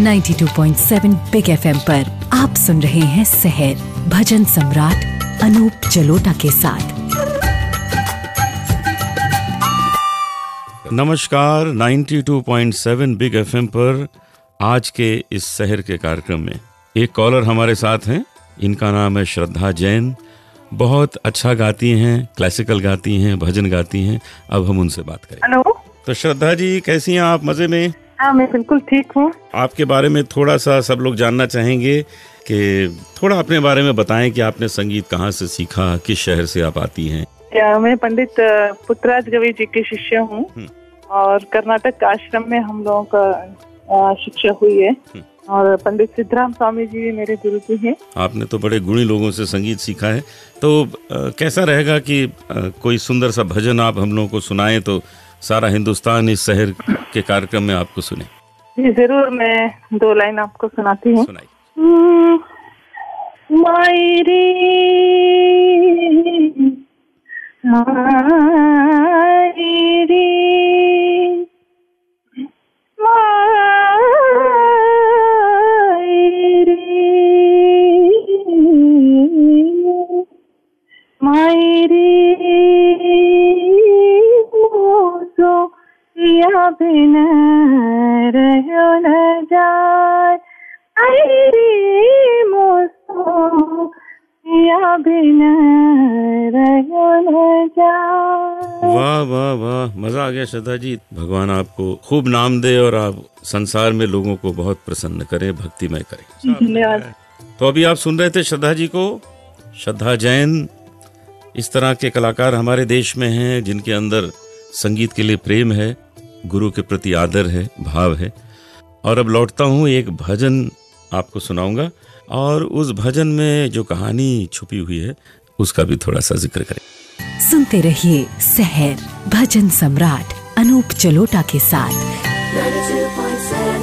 92.7 big FM पर आप सुन रहे हैं सहर भजन सम्राट अनूप जलोटा के साथ। नमस्कार 92.7 बिग एफएम पर आज के इस शहर के कार्यक्रम में एक कॉलर हमारे साथ हैं। इनका नाम है श्रद्धा जैन। बहुत अच्छा गाती हैं क्लासिकल गाती हैं भजन गाती हैं। अब हम उनसे बात करें हेलो। तो श्रद्धा जी कैसी हैं आप? मज़े में? हाँ मैं बिल्कुल ठीक हूँ। आपके बारे में थोड़ा सा सब लोग जानना चाहेंगे कि थोड़ा अपने बारे में बताएँ कि आपने संगीत कहाँ से सीखा किस शहर से आप आती हैं? मैं पंडित पुत्रराज गवई जी की शिष्य हूँ। हम्म। और कर्नाटक आश्रम में हम लोगों का शिक्षा हुई है। हम्म। और पंडित सिद्धराम स्वामी जी भी मेरे गुरु जी हैं। आपने तो बड़े गुणी लोगों से संगीत सीखा है। तो अ, कैसा रहेगा कि अ, कोई सुंदर सा भजन आप हम लोगों को सुनाएँ तो सारा हिंदुस्तान इस शहर के कार्यक्रम में आपको सुने। जी ज़रूर मैं दो लाइन आपको सुनाती हूँ। सुनाइए। बिन रहो न जाय। मोसो या बिन रहो न जाय। वाह वाह वाह मज़ा आ गया श्रद्धा जी। भगवान आपको खूब नाम दे और आप संसार में लोगों को बहुत प्रसन्न करें भक्तिमय करें। धन्यवाद। तो अभी आप सुन रहे थे श्रद्धा जी को श्रद्धा जैन। इस तरह के कलाकार हमारे देश में हैं जिनके अंदर संगीत के लिए प्रेम है। गुरु के प्रति आदर है, भाव है। और अब लौटता हूँ, एक भजन आपको सुनाऊँगा। और उस भजन में जो कहानी छुपी हुई है, उसका भी थोड़ा सा ज़िक्र करें। सुनते रहिए सहर, भजन सम्राट, अनूप चलोटा के साथ। 92.7